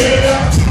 Yeah.